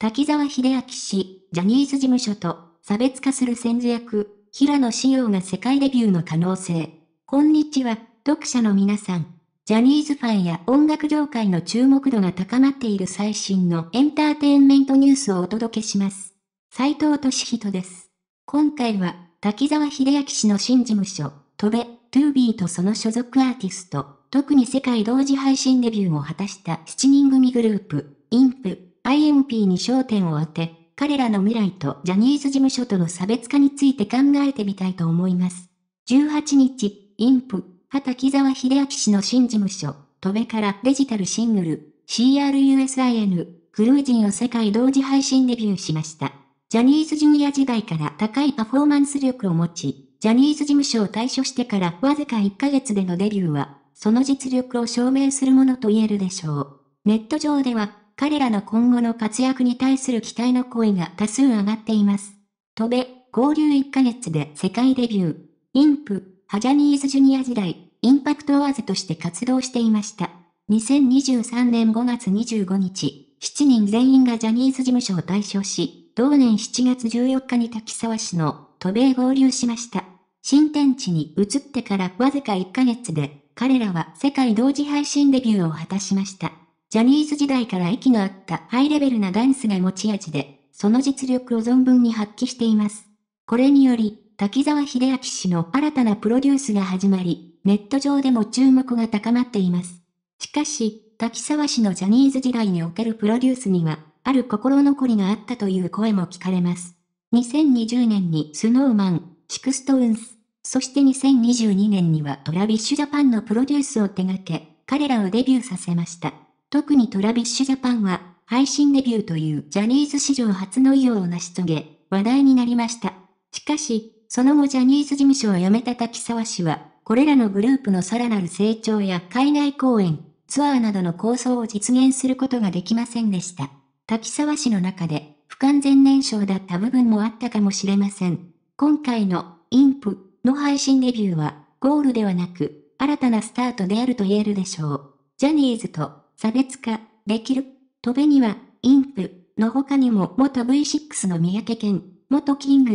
滝沢秀明氏、ジャニーズ事務所と差別化する戦略、平野紫耀が世界デビューの可能性。こんにちは、読者の皆さん。ジャニーズファンや音楽業界の注目度が高まっている最新のエンターテインメントニュースをお届けします。斉藤俊人です。今回は、滝沢秀明氏の新事務所、トベ、トゥービーとその所属アーティスト、特に世界同時配信デビューを果たした7人組グループ、インプ、IMP に焦点を当て、彼らの未来とジャニーズ事務所との差別化について考えてみたいと思います。18日、インプ、畑沢秀明氏の新事務所、トベからデジタルシングル、CRUSIN、クルージンを世界同時配信デビューしました。ジャニーズジュニア時代から高いパフォーマンス力を持ち、ジャニーズ事務所を退所してからわずか1ヶ月でのデビューは、その実力を証明するものと言えるでしょう。ネット上では、彼らの今後の活躍に対する期待の声が多数上がっています。トベ、合流1ヶ月で世界デビュー。インプ、ハジャニーズジュニア時代、インパクトワーズとして活動していました。2023年5月25日、7人全員がジャニーズ事務所を退所し、同年7月14日に滝沢市の渡米合流しました。新天地に移ってからわずか1ヶ月で、彼らは世界同時配信デビューを果たしました。ジャニーズ時代から息の合ったハイレベルなダンスが持ち味で、その実力を存分に発揮しています。これにより、滝沢秀明氏の新たなプロデュースが始まり、ネット上でも注目が高まっています。しかし、滝沢氏のジャニーズ時代におけるプロデュースには、ある心残りがあったという声も聞かれます。2020年に Snow Man、SixTONES、そして2022年には Travis Japan のプロデュースを手掛け、彼らをデビューさせました。特に Travis Japan は、配信デビューというジャニーズ史上初の偉業を成し遂げ、話題になりました。しかし、その後ジャニーズ事務所を辞めた滝沢氏は、これらのグループのさらなる成長や海外公演、ツアーなどの構想を実現することができませんでした。滝沢氏の中で、不完全燃焼だった部分もあったかもしれません。今回の、インプの配信デビューは、ゴールではなく、新たなスタートであると言えるでしょう。ジャニーズと差別化できる。トベには、インプの他にも元 V6 の三宅健、元 King &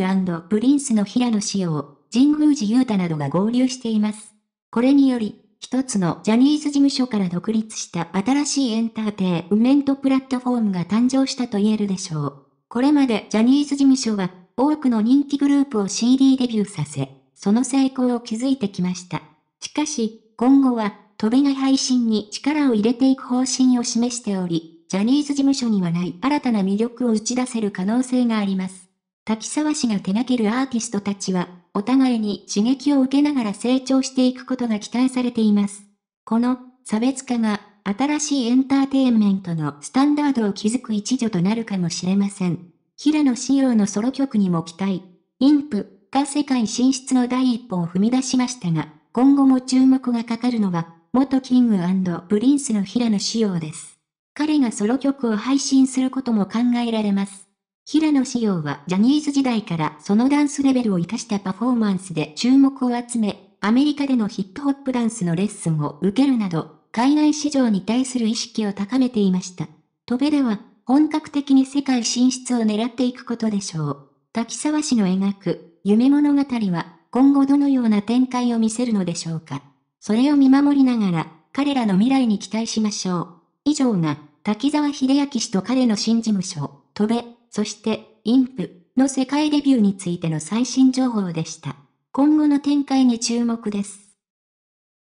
Prince の平野紫耀、神宮寺勇太などが合流しています。これにより、一つのジャニーズ事務所から独立した新しいエンターテイメントプラットフォームが誕生したと言えるでしょう。これまでジャニーズ事務所は多くの人気グループを CD デビューさせ、その成功を築いてきました。しかし、今後は、 TOBE が配信に力を入れていく方針を示しており、ジャニーズ事務所にはない新たな魅力を打ち出せる可能性があります。滝沢氏が手掛けるアーティストたちは、お互いに刺激を受けながら成長していくことが期待されています。この差別化が新しいエンターテインメントのスタンダードを築く一助となるかもしれません。平野紫耀のソロ曲にも期待。 IMP. が世界進出の第一歩を踏み出しましたが、今後も注目がかかるのは、元 King & Prince の平野紫耀です。彼がソロ曲を配信することも考えられます。平野紫耀はジャニーズ時代からそのダンスレベルを活かしたパフォーマンスで注目を集め、アメリカでのヒップホップダンスのレッスンを受けるなど、海外市場に対する意識を高めていました。トベでは、本格的に世界進出を狙っていくことでしょう。滝沢氏の描く夢物語は今後どのような展開を見せるのでしょうか。それを見守りながら彼らの未来に期待しましょう。以上が滝沢秀明氏と彼の新事務所、戸部そして、インプの世界デビューについての最新情報でした。今後の展開に注目です。